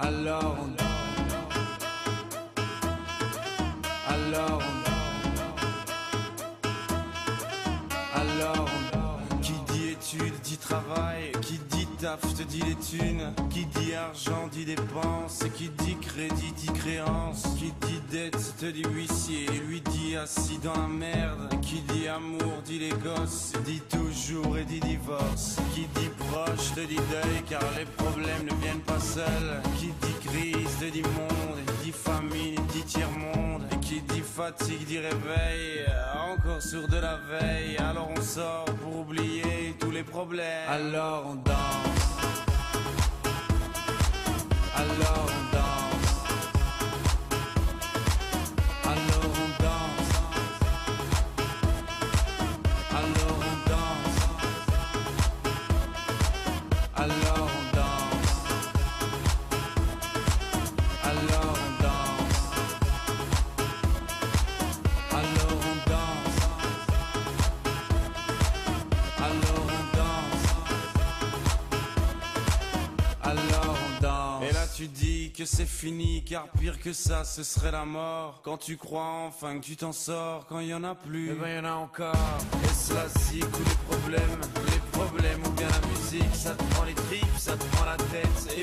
Alors on Alors on Alors on Qui dit études dit travail. Qui dit taf te dit les thunes. Qui dit argent dit dépenses. Qui dit crédit dit créance. Qui dit dette te dit huissier. Lui dit assis dans la merde. Qui dit amour dit les gosses. Dit toujours et dit divorce. Qui dit proche te dit deuil. Car les problèmes ne viennent pas seuls crise te dit monde Dit famine dit tiers-monde Et qui dit fatigue dit réveil Encore sur de la veille Alors on sort pour oublier tous les problèmes Alors on danse alors on danse. Alors on danse. Alors on danse. Alors Alors on danse. Alors on danse. Et là tu dis que c'est fini, car pire que ça, ce serait la mort. Quand tu crois enfin que tu t'en sors, quand il y en a plus, eh ben y en a encore. Et cela si tous les problèmes, les problèmes ou bien la musique, ça te prend les tripes, ça te prend la tête. Et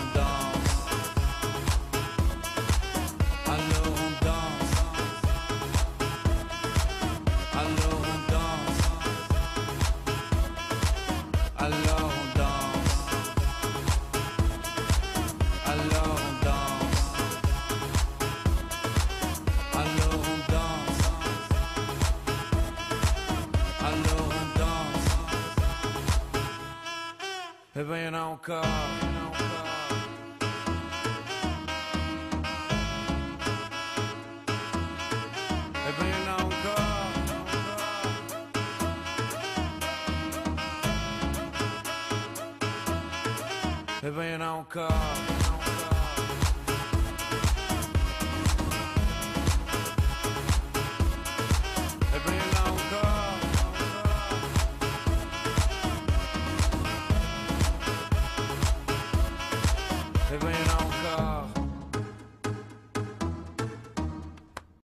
Alors on danse. Alors on danse. Alors on danse. Alors on danse. Alors on danse. Eh ben a. Eh Eh ben y'en a encore.